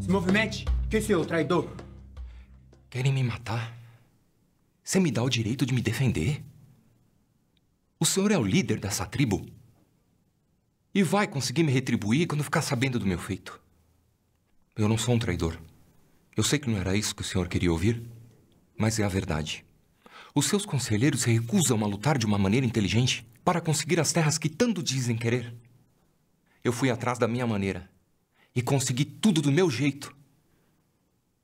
Se movimente, que seu traidor. Querem me matar? Você me dá o direito de me defender? O senhor é o líder dessa tribo? E vai conseguir me retribuir quando ficar sabendo do meu feito. Eu não sou um traidor. Eu sei que não era isso que o senhor queria ouvir, mas é a verdade. Os seus conselheiros se recusam a lutar de uma maneira inteligente para conseguir as terras que tanto dizem querer. Eu fui atrás da minha maneira e consegui tudo do meu jeito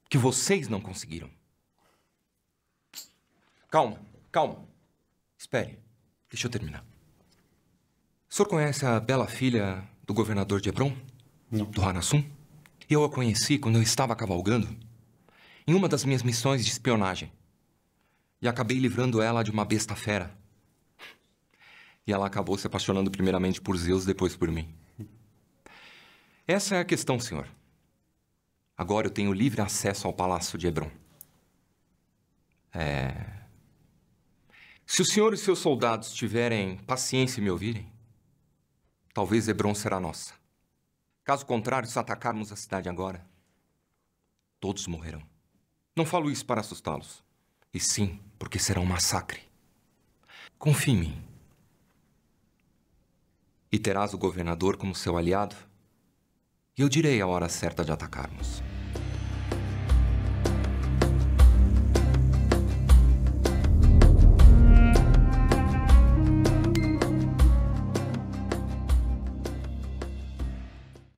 que vocês não conseguiram. Calma, calma. Espere, deixa eu terminar. O senhor conhece a bela filha do governador de Hebron? Não. Do Hanassum? Eu a conheci quando eu estava cavalgando em uma das minhas missões de espionagem. E acabei livrando ela de uma besta fera. E ela acabou se apaixonando primeiramente por Zeus, depois por mim. Essa é a questão, senhor. Agora eu tenho livre acesso ao palácio de Hebron. É. Se o senhor e seus soldados tiverem paciência e me ouvirem, talvez Hebron será nossa. Caso contrário, se atacarmos a cidade agora, todos morrerão. Não falo isso para assustá-los, e sim porque será um massacre. Confie em mim. E terás o governador como seu aliado, e eu direi a hora certa de atacarmos.